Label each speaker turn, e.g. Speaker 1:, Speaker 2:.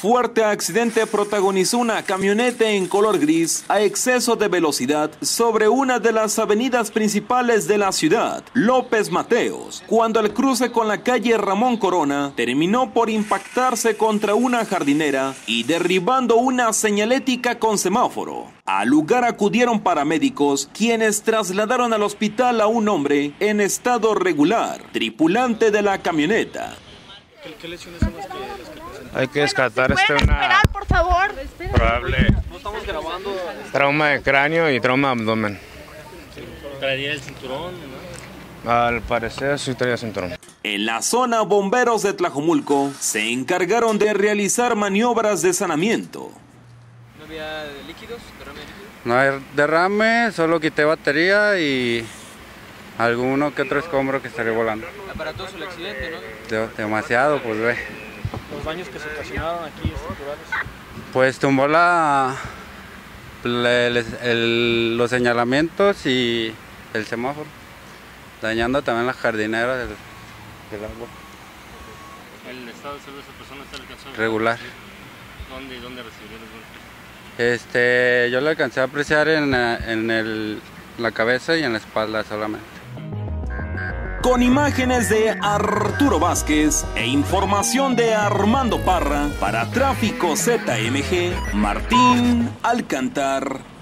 Speaker 1: Fuerte accidente protagonizó una camioneta en color gris a exceso de velocidad sobre una de las avenidas principales de la ciudad, López Mateos, cuando el cruce con la calle Ramón Corona terminó por impactarse contra una jardinera y derribando una señalética con semáforo. Al lugar acudieron paramédicos quienes trasladaron al hospital a un hombre en estado regular, tripulante de la camioneta.
Speaker 2: ¿Qué, lesiones son las que,
Speaker 3: Hay que descartar este una
Speaker 4: por favor?
Speaker 3: probable
Speaker 2: No estamos grabando.
Speaker 3: trauma de cráneo y trauma de abdomen.
Speaker 2: Traería el cinturón, ¿no?
Speaker 3: Al parecer sí traía cinturón.
Speaker 1: En la zona, bomberos de Tlajomulco se encargaron de realizar maniobras de sanamiento.
Speaker 2: ¿No había líquidos? ¿Derrame de líquidos?
Speaker 5: No hay derrame, solo quité batería y alguno que otro escombro que estaría volando.
Speaker 2: Aparatoso el accidente, ¿no?
Speaker 5: De- demasiado, pues ve.
Speaker 2: Los daños que se ocasionaron aquí estructurales.
Speaker 5: Pues tumbó la, la- el- el- los señalamientos y el semáforo, dañando también la jardinera del, del agua
Speaker 6: El estado de salud de esa persona está alcanzado.
Speaker 5: regular.
Speaker 6: ¿Dónde y dónde recibió los golpes?
Speaker 5: Este, yo le alcancé a apreciar en, en el- la cabeza y en la espalda solamente.
Speaker 1: Con imágenes de Arturo Vázquez e información de Armando Parra para Tráfico ZMG, Martín Alcantar.